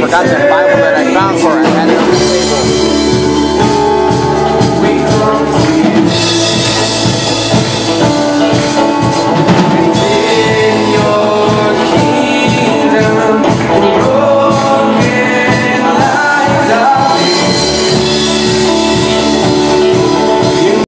forgot the Bible that I found for her.